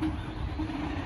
何?